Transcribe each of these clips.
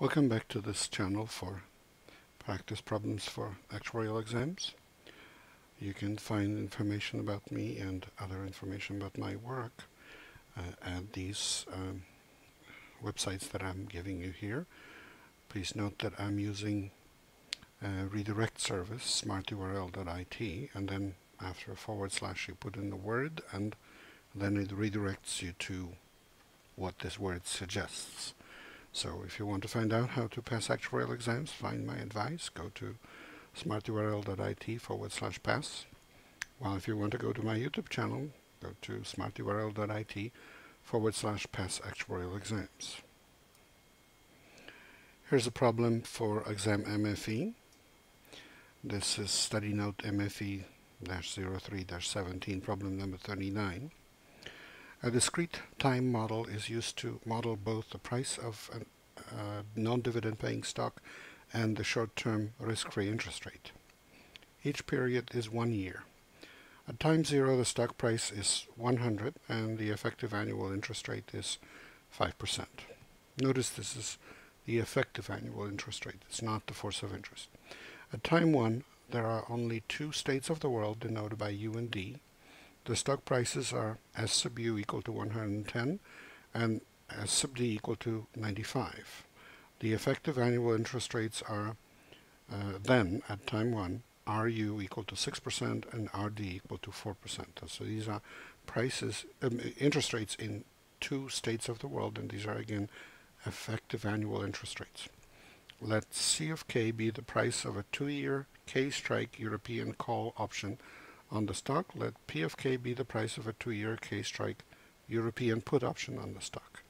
Welcome back to this channel for practice problems for actuarial exams. You can find information about me and other information about my work uh, at these um, websites that I'm giving you here. Please note that I'm using a redirect service, smarturl.it, and then after a forward slash you put in the word and then it redirects you to what this word suggests. So if you want to find out how to pass actuarial exams, find my advice, go to smarturl.it forward slash pass. While if you want to go to my YouTube channel, go to smarturl.it forward slash pass actuarial exams. Here's a problem for exam MFE. This is study note MFE-03-17, problem number 39. A discrete time model is used to model both the price of a uh, non-dividend paying stock and the short-term risk-free interest rate. Each period is one year. At time zero, the stock price is 100 and the effective annual interest rate is 5%. Notice this is the effective annual interest rate. It's not the force of interest. At time one, there are only two states of the world denoted by U and D, the stock prices are S sub u equal to 110 and S sub d equal to 95. The effective annual interest rates are uh, then, at time 1, RU equal to 6% and RD equal to 4%. So these are prices, um, interest rates in two states of the world, and these are again effective annual interest rates. Let C of K be the price of a two-year K-strike European call option on the stock, let P of K be the price of a two-year K-strike European put option on the stock.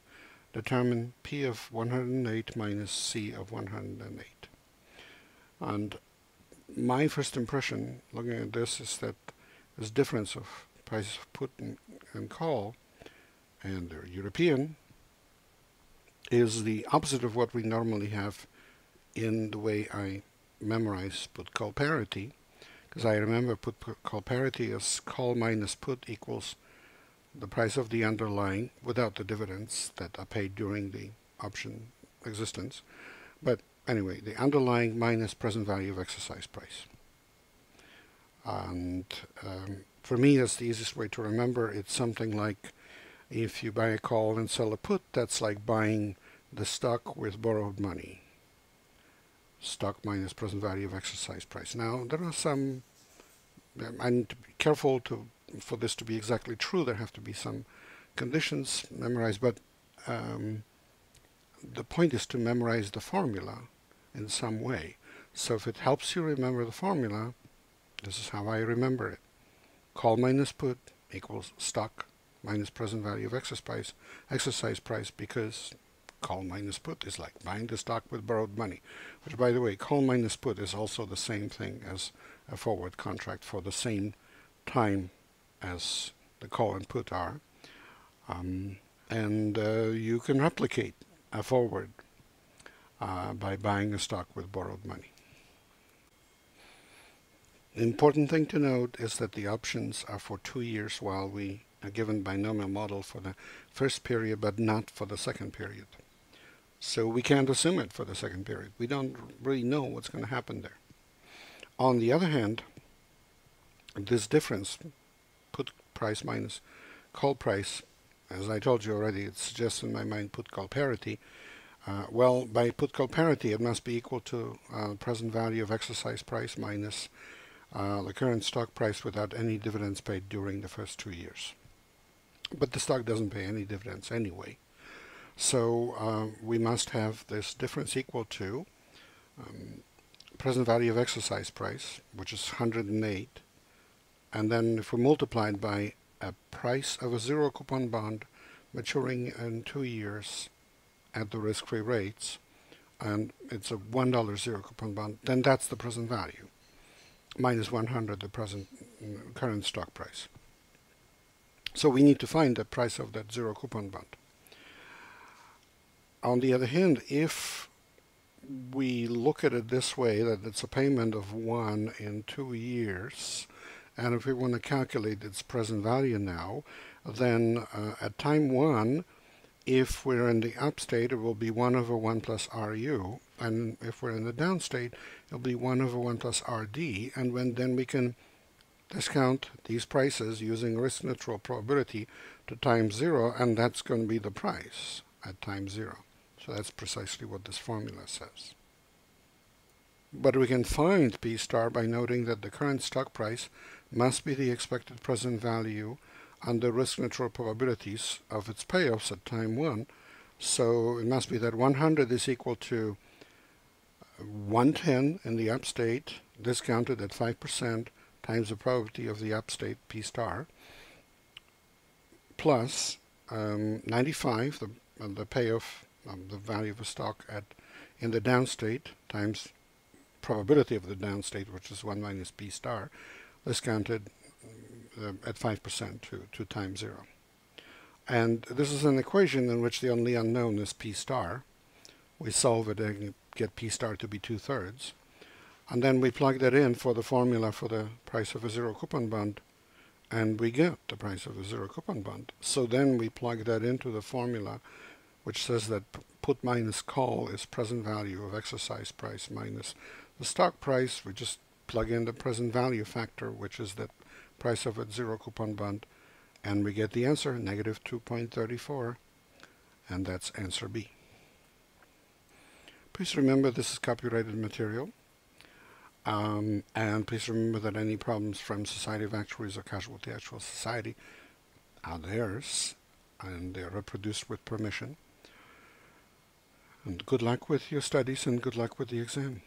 Determine P of 108 minus C of 108. And my first impression looking at this is that this difference of price of put and, and call and the European is the opposite of what we normally have in the way I memorize put call parity because I remember put, call parity is call minus put equals the price of the underlying without the dividends that are paid during the option existence. But anyway, the underlying minus present value of exercise price. And um, for me, that's the easiest way to remember. It's something like if you buy a call and sell a put, that's like buying the stock with borrowed money stock minus present value of exercise price. Now, there are some, need to be careful to for this to be exactly true. There have to be some conditions memorized, but um, the point is to memorize the formula in some way. So if it helps you remember the formula, this is how I remember it. Call minus put equals stock minus present value of exercise exercise price because call minus put is like buying the stock with borrowed money. Which, by the way, call minus put is also the same thing as a forward contract for the same time as the call and put are. Um, and uh, you can replicate a forward uh, by buying a stock with borrowed money. The important thing to note is that the options are for two years while we are given binomial model for the first period but not for the second period. So we can't assume it for the second period. We don't really know what's going to happen there. On the other hand, this difference, put price minus call price, as I told you already, it suggests in my mind put call parity. Uh, well, by put call parity, it must be equal to uh, present value of exercise price minus uh, the current stock price without any dividends paid during the first two years. But the stock doesn't pay any dividends anyway. So uh, we must have this difference equal to um, present value of exercise price, which is 108, and then if we multiply it by a price of a zero coupon bond maturing in two years at the risk-free rates, and it's a $1 zero coupon bond, then that's the present value, minus 100 the present mm, current stock price. So we need to find the price of that zero coupon bond on the other hand, if we look at it this way, that it's a payment of one in two years, and if we want to calculate its present value now, then uh, at time one, If we're in the up state, it will be 1 over 1 plus RU. And if we're in the down state, it'll be 1 over 1 plus RD. And when then we can discount these prices using risk neutral probability to time 0, and that's going to be the price at time 0. So that's precisely what this formula says. But we can find P star by noting that the current stock price must be the expected present value under risk neutral probabilities of its payoffs at time 1. So it must be that 100 is equal to 110 in the up state, discounted at 5% times the probability of the up state P star, plus um, 95, the, the payoff, um, the value of a stock at in the down state times probability of the down state, which is 1 minus p star, discounted uh, at 5% to, to time 0. And this is an equation in which the only unknown is p star. We solve it and get p star to be two-thirds. And then we plug that in for the formula for the price of a zero coupon bond, and we get the price of a zero coupon bond. So then we plug that into the formula, which says that put minus call is present value of exercise price minus the stock price, we just plug in the present value factor, which is the price of a zero coupon bond, and we get the answer, negative 2.34, and that's answer B. Please remember this is copyrighted material. Um, and please remember that any problems from Society of Actuaries or Casualty Actuarial Society are theirs, and they are reproduced with permission. And good luck with your studies and good luck with the exam.